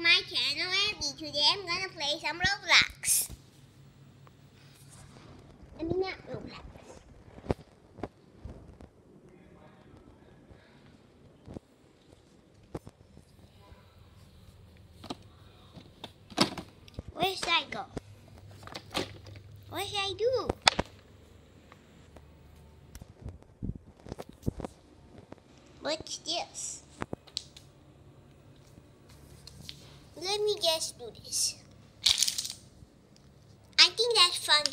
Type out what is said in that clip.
My channel and today I'm gonna play some Roblox. I mean not Roblox. Where should I go? What should I do? What's this? Let me just do this. I think that's fun.